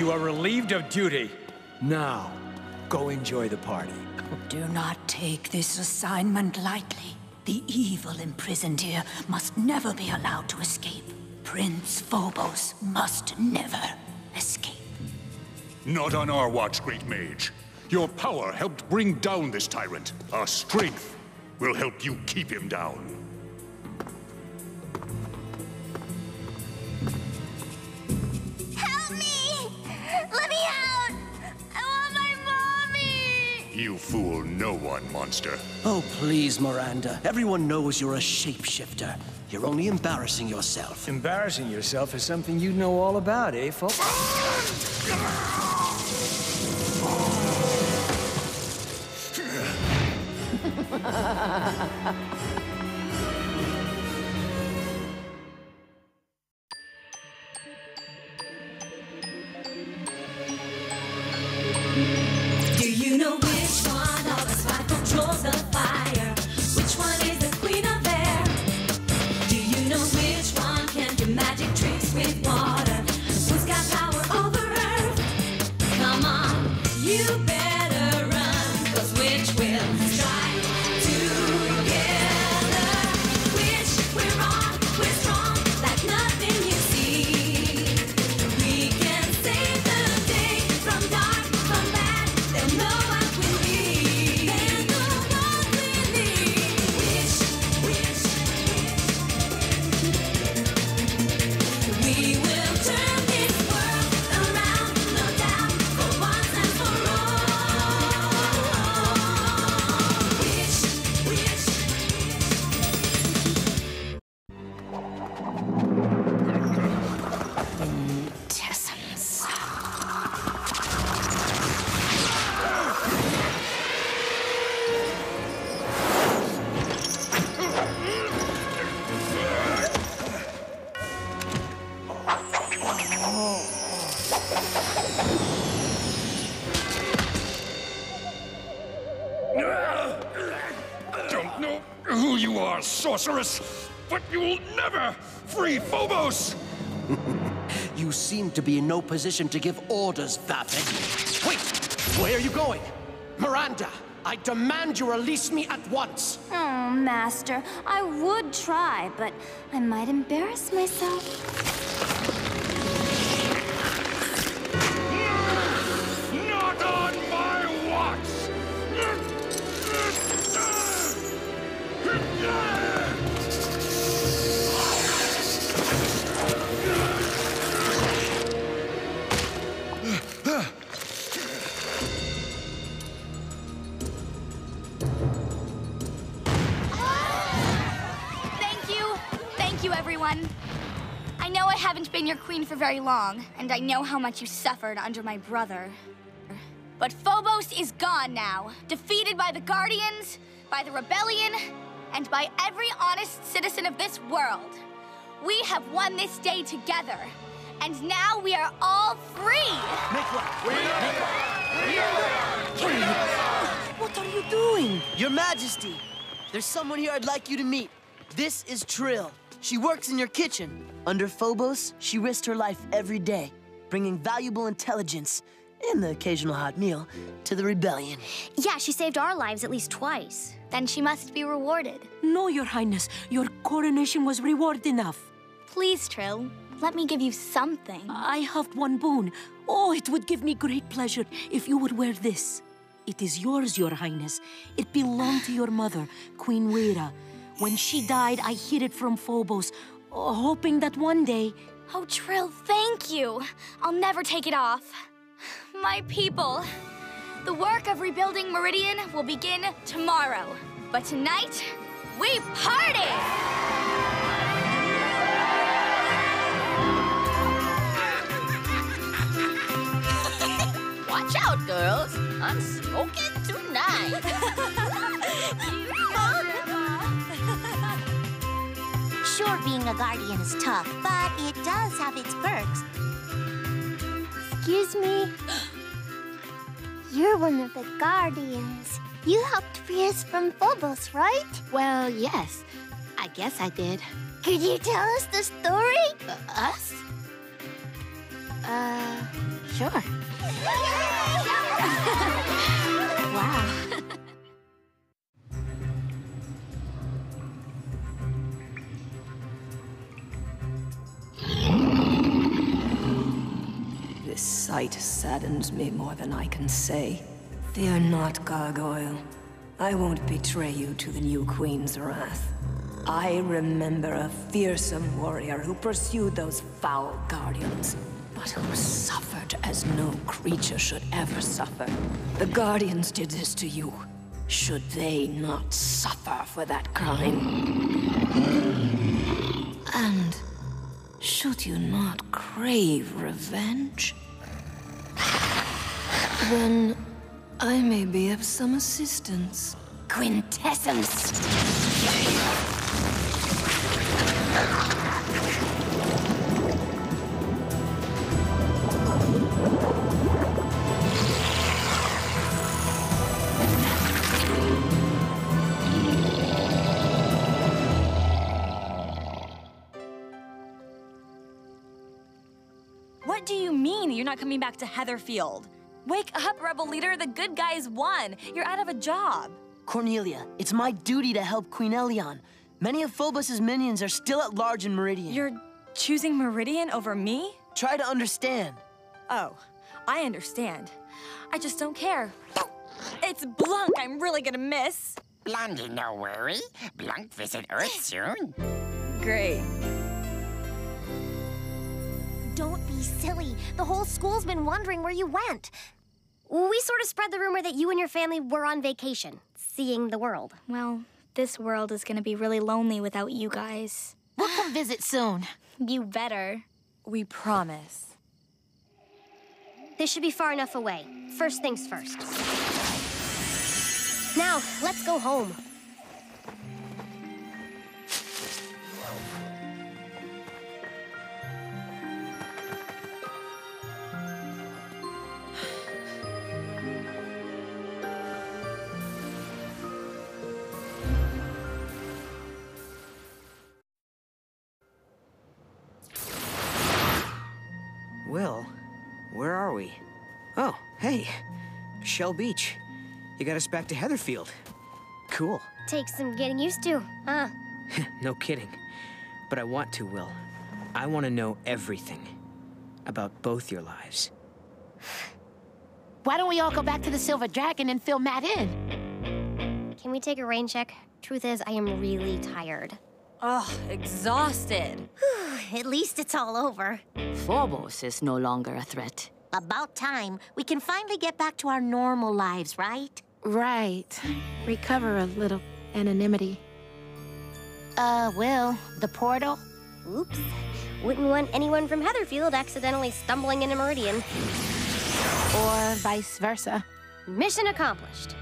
You are relieved of duty. Now, go enjoy the party. Do not take this assignment lightly. The evil imprisoned here must never be allowed to escape. Prince Phobos must never escape. Not on our watch, Great Mage. Your power helped bring down this tyrant. Our strength will help you keep him down. You fool no one, monster. Oh, please, Miranda. Everyone knows you're a shapeshifter. You're only embarrassing yourself. Embarrassing yourself is something you know all about, eh, folks? sorceress, but you'll never free Phobos! You seem to be in no position to give orders, Vapid. Wait! Where are you going? Miranda, I demand you release me at once! Oh, Master, I would try, but I might embarrass myself. You, everyone. I know I haven't been your queen for very long, and I know how much you suffered under my brother. But Phobos is gone now, defeated by the Guardians, by the Rebellion, and by every honest citizen of this world. We have won this day together, and now we are all free! What are you doing? Your Majesty, there's someone here I'd like you to meet. This is Trill. She works in your kitchen. Under Phobos, she risked her life every day, bringing valuable intelligence and the occasional hot meal to the rebellion. Yeah, she saved our lives at least twice. Then she must be rewarded. No, Your Highness. Your coronation was reward enough. Please, Trill, let me give you something. I have one boon. Oh, it would give me great pleasure if you would wear this. It is yours, Your Highness. It belonged to your mother, Queen Weira. When she died, I hid it from Phobos, oh, hoping that one day. Oh, Trill, thank you. I'll never take it off. My people, the work of rebuilding Meridian will begin tomorrow. But tonight, we party! Watch out, girls. I'm smoking tonight. being a guardian is tough, but it does have its perks. Excuse me? You're one of the guardians. You helped free us from Phobos, right? well, yes. I guess I did. Could you tell us the story? Uh, us? Uh, Sure. wow. Sight saddens me more than I can say. Fear not, Gargoyle. I won't betray you to the new Queen's wrath. I remember a fearsome warrior who pursued those foul guardians, but who suffered as no creature should ever suffer. The guardians did this to you. Should they not suffer for that crime? And should you not crave revenge? Then I may be of some assistance. Quintessence. What do you mean you're not coming back to Heatherfield? Wake up, Rebel Leader. The good guys won. You're out of a job. Cornelia, it's my duty to help Queen Elyon. Many of Phobos's minions are still at large in Meridian. You're choosing Meridian over me? Try to understand. Oh, I understand. I just don't care. It's Blunk I'm really gonna miss. Blondie, no worry. Blunk visit Earth soon. Great. Be silly. The whole school's been wondering where you went. We sort of spread the rumor that you and your family were on vacation, seeing the world. Well, this world is gonna be really lonely without you guys. We'll come visit soon. You better. We promise. This should be far enough away. First things first. Now, let's go home. Shell Beach. You got us back to Heatherfield. Cool. Takes some getting used to, huh? no kidding. But I want to, Will. I want to know everything about both your lives. Why don't we all go back to the Silver Dragon and fill Matt in? Can we take a rain check? Truth is, I am really tired. Ugh, exhausted. At least it's all over. Phobos is no longer a threat. About time. We can finally get back to our normal lives, right? Right. Recover a little anonymity. Uh, Will, the portal? Oops. Wouldn't want anyone from Heatherfield accidentally stumbling into Meridian. Or vice versa. Mission accomplished.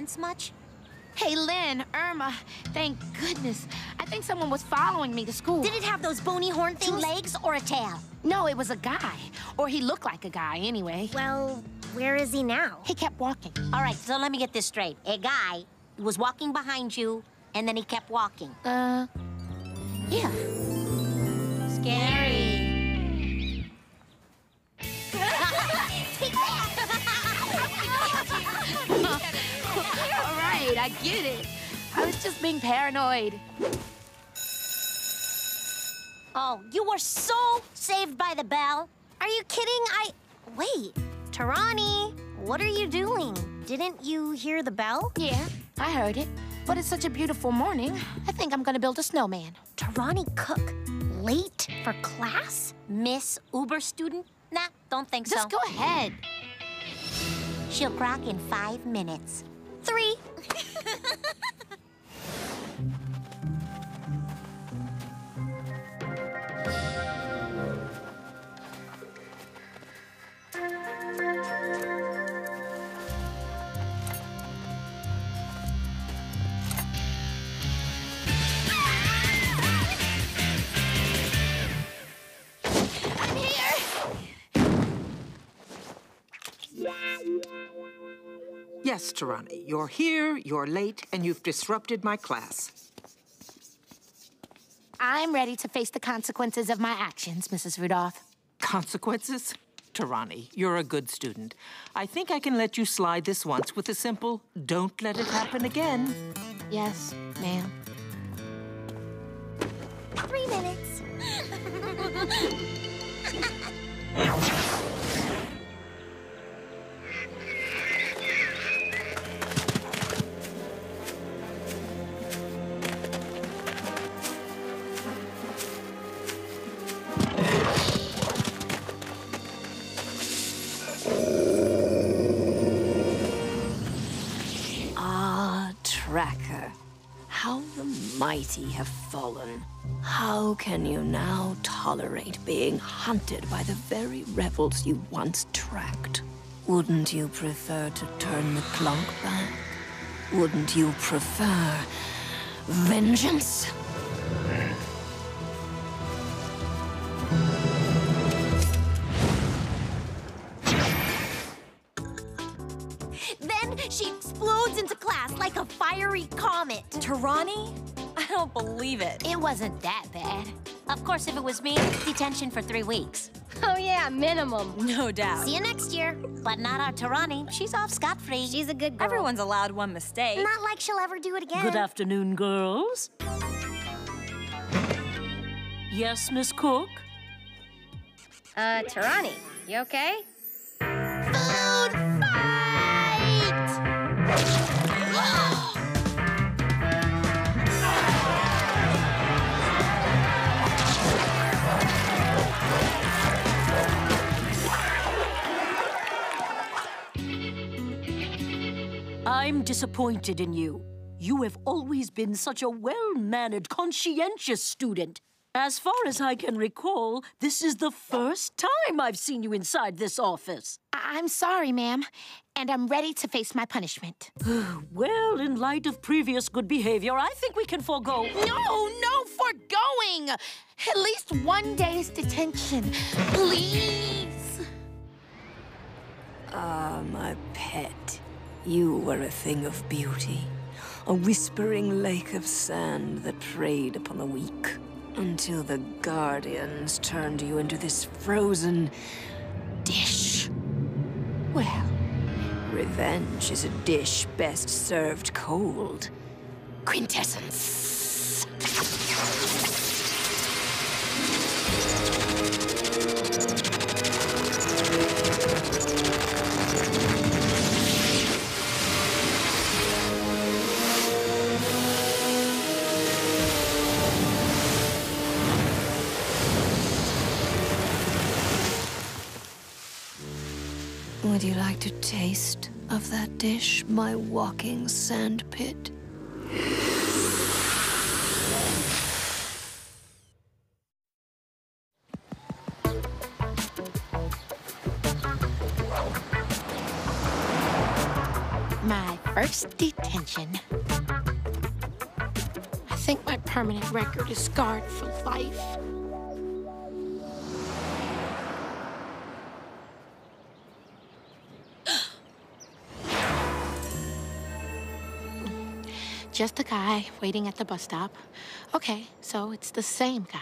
Tense much? Hey, Lin, Irma, thank goodness. I think someone was following me to school. Did it have those bony horn things? Two legs or a tail? No, it was a guy. Or he looked like a guy, anyway. Well, where is he now? He kept walking. All right, so let me get this straight. A guy was walking behind you, and then he kept walking. Uh, yeah. Scary. I get it. I was just being paranoid. Oh, you were so saved by the bell. Are you kidding? I. Wait, Taranee, what are you doing? Didn't you hear the bell? Yeah, I heard it. but it's such a beautiful morning. I think I'm gonna build a snowman. Taranee Cook, late for class? Miss Uber student? Nah, don't think so. Just go ahead. She'll grok in five minutes. Three. I'm here! Yes, Taranee, you're here, you're late, and you've disrupted my class. I'm ready to face the consequences of my actions, Mrs. Rudolph. Consequences? Taranee, you're a good student. I think I can let you slide this once with a simple, don't let it happen again. Yes, ma'am. Three minutes. mighty have fallen. How can you now tolerate being hunted by the very rebels you once tracked? Wouldn't you prefer to turn the clunk back? Wouldn't you prefer vengeance? Then she explodes into class like a fiery comet. Taranee? I don't believe it. It wasn't that bad. Of course, if it was me, detention for three weeks. Oh, yeah, minimum. No doubt. See you next year. But not our Taranee. She's off scot-free. She's a good girl. Everyone's allowed one mistake. Not like she'll ever do it again. Good afternoon, girls. Yes, Miss Cook? Uh, Taranee, you okay? Food fight! I'm disappointed in you. You have always been such a well mannered, conscientious student. As far as I can recall, this is the first time I've seen you inside this office. I- I'm sorry, ma'am, and I'm ready to face my punishment. well, in light of previous good behavior, I think we can forego. No, no foregoing! At least one day's detention, please. Ah, my pet. You were a thing of beauty. A whispering lake of sand that preyed upon the weak. Until the Guardians turned you into this frozen dish. Well, revenge is a dish best served cold. Quintessence. Dish, my walking sandpit? My first detention. I think my permanent record is scarred for life. Just a guy waiting at the bus stop. Okay, so it's the same guy,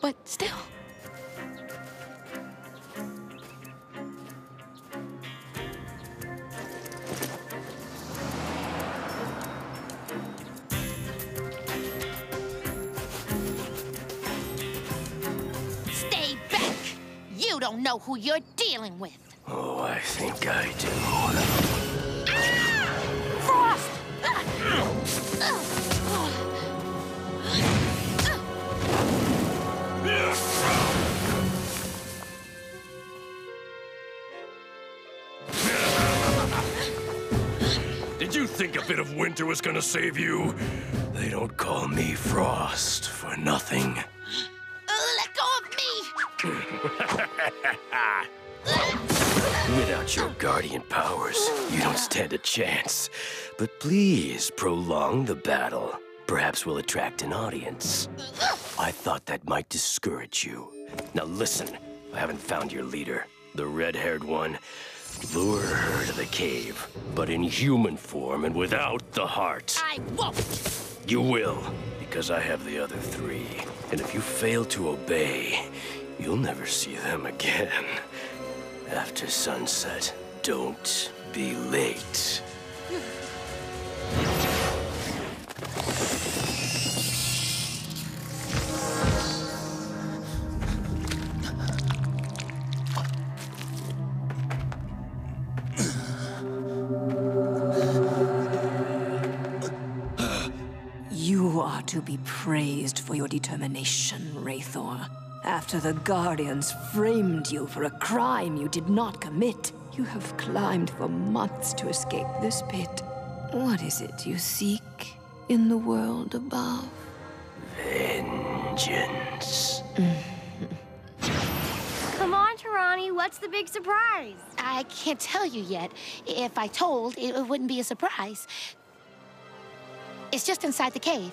but still. Stay back! You don't know who you're dealing with. Oh, I think I do. Did you think a bit of winter was gonna save you? They don't call me Frost for nothing. Let go of me! Without your guardian powers, you don't stand a chance. But please prolong the battle. Perhaps we'll attract an audience. I thought that might discourage you. Now listen, I haven't found your leader, the red-haired one. Lure her to the cave, but in human form and without the heart. I won't! You will, because I have the other three. And if you fail to obey, you'll never see them again. After sunset, don't be late. You are to be praised for your determination, Raythor. After the Guardians framed you for a crime you did not commit, you have climbed for months to escape this pit. What is it you seek in the world above? Vengeance. Come on, Taranee, what's the big surprise? I can't tell you yet. If I told, it it wouldn't be a surprise. It's just inside the cave.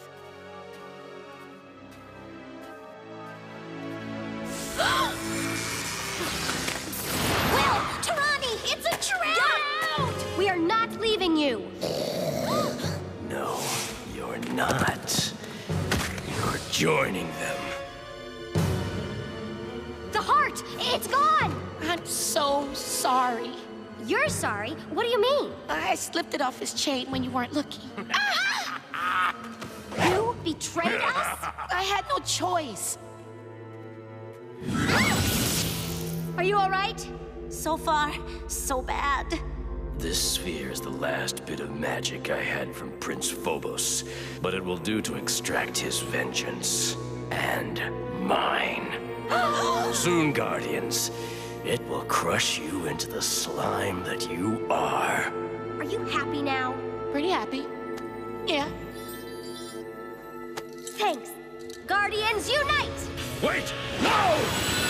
Not. You're joining them. The heart, it's gone! I'm so sorry. You're sorry? What do you mean? I slipped it off his chain when you weren't looking. You betrayed us? I had no choice. Are you all right? So far, so bad. This sphere is the last bit of magic I had from Prince Phobos, but it will do to extract his vengeance. And mine. Soon, Guardians, it will crush you into the slime that you are. Are you happy now? Pretty happy. Yeah. Thanks. Guardians, unite! Wait! No!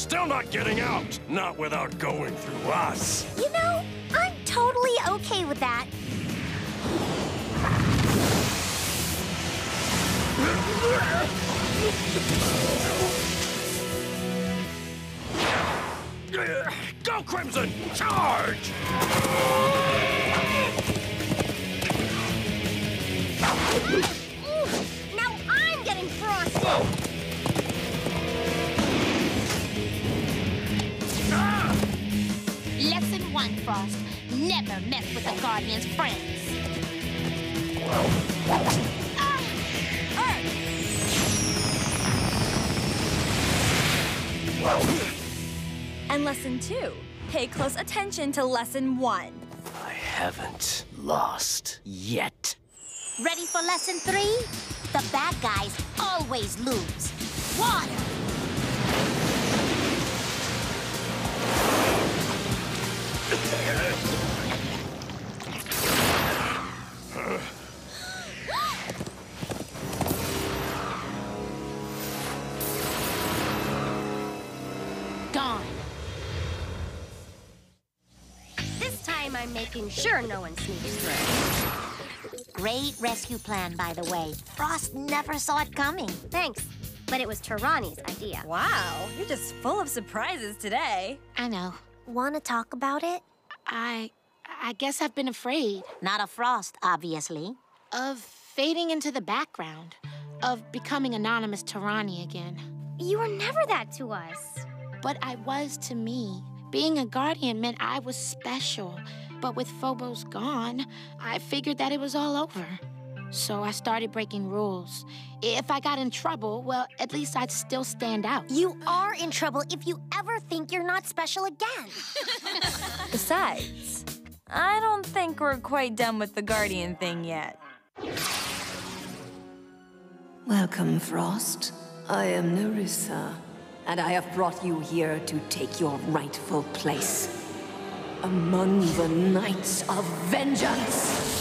Still not getting out! Not without going through us! You know, I'm totally okay with that. Go, Crimson! Charge! Lesson two, pay close attention to lesson one. I haven't lost yet. Ready for lesson three? The bad guys always lose. Water! Making sure no one sneaks through. Great rescue plan, by the way. Frost never saw it coming. Thanks, but it was Taranee's idea. Wow, you're just full of surprises today. I know. Want to talk about it? I... I guess I've been afraid. Not a Frost, obviously. Of fading into the background. Of becoming anonymous Taranee again. You were never that to us. but I was to me. Being a guardian meant I was special. But with Phobos gone, I figured that it was all over. So I started breaking rules. If I got in trouble, well, at least I'd still stand out. You are in trouble if you ever think you're not special again. Besides, I don't think we're quite done with the Guardian thing yet. Welcome, Frost. I am Nerissa, and I have brought you here to take your rightful place among the Knights of Vengeance.